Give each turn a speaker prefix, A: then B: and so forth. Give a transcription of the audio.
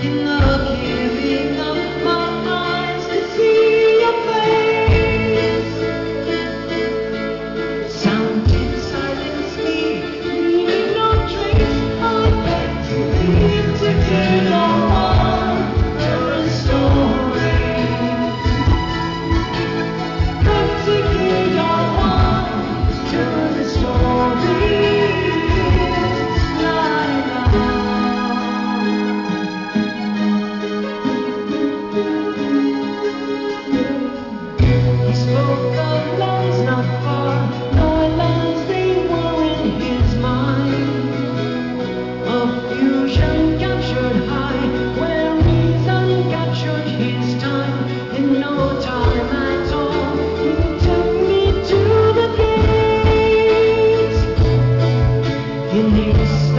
A: in the in the sky.